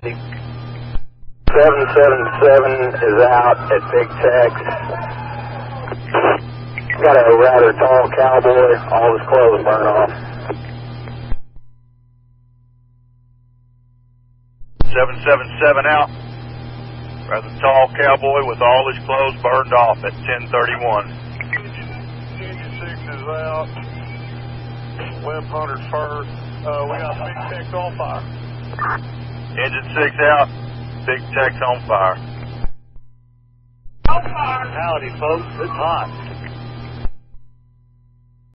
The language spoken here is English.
777 is out at Big Tex. Got a rather tall cowboy, all his clothes burned off. 777 out. Rather tall cowboy with all his clothes burned off at 1031. Engine 6 is out. Web Hunter's first. Uh, we got Big Tex on fire. Engine 6 out. Big Tex on fire. Howdy, folks. It's hot.